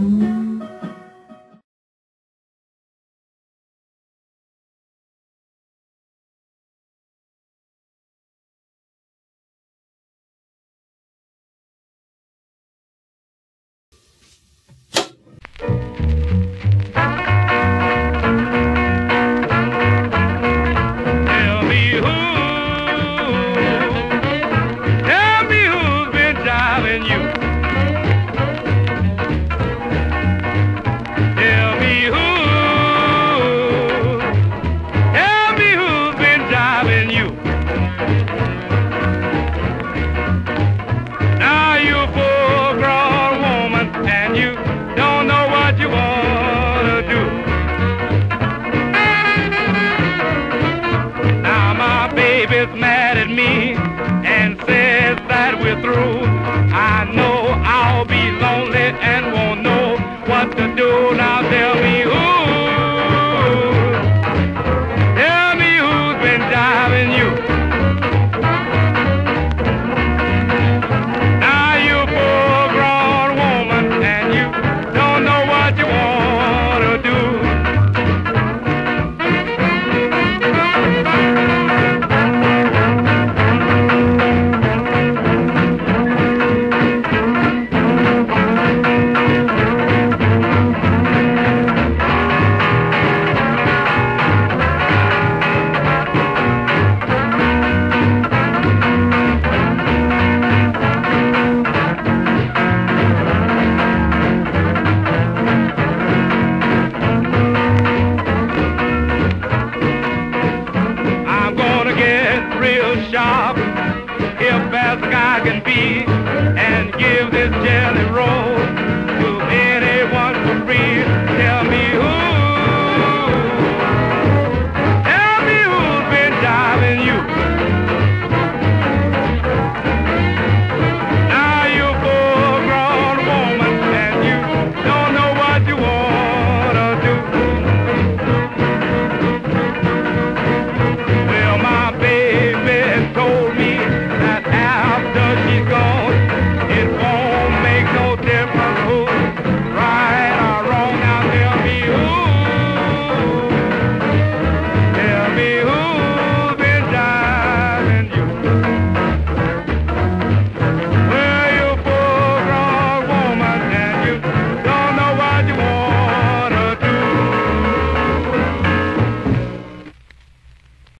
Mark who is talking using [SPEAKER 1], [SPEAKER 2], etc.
[SPEAKER 1] Hum. Is mad at me and says that we're through, I know I'll be lonely and sharp, if best guy can be.